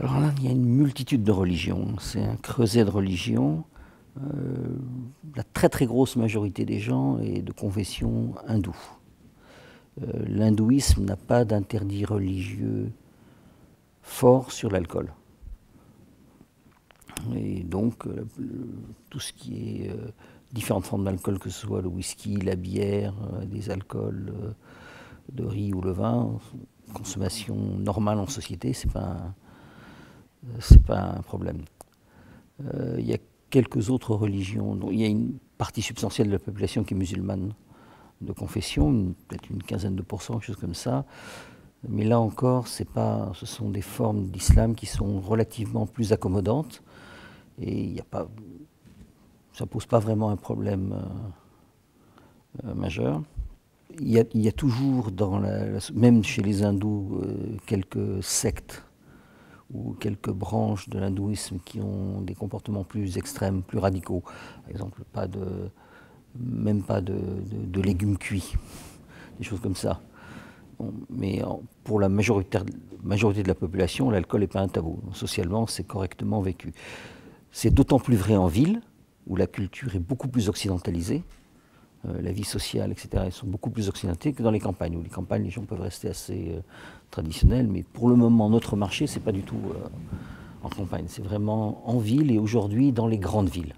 multitude de religions, c'est un creuset de religions. la très très grosse majorité des gens est de confession hindoue. L'hindouisme n'a pas d'interdit religieux fort sur l'alcool. Et donc, euh, tout ce qui est euh, différentes formes d'alcool, que ce soit le whisky, la bière, euh, des alcools de riz ou le vin, consommation normale en société, c'est pas c'est pas un problème. Il y a quelques autres religions. il y a une partie substantielle de la population qui est musulmane de confession, peut-être une quinzaine de pourcents, quelque chose comme ça. Mais là encore, pas, ce sont des formes d'islam qui sont relativement plus accommodantes et il a pas, ça ne pose pas vraiment un problème euh, euh, majeur. Il y, a, toujours, dans même chez les hindous, euh, quelques sectes ou quelques branches de l'hindouisme qui ont des comportements plus extrêmes, plus radicaux. Par exemple, pas de, même pas de, légumes cuits, des choses comme ça. mais pour la majorité, de la population, l'alcool n'est pas un tabou. Socialement, c'est correctement vécu. C'est d'autant plus vrai en ville, où la culture est beaucoup plus occidentalisée, la vie sociale, etc., sont beaucoup plus occidentales que dans les campagnes, où les campagnes, les gens peuvent rester assez euh, traditionnels, mais pour le moment, notre marché, c'est pas du tout euh, en campagne, c'est vraiment en ville et aujourd'hui dans les grandes villes.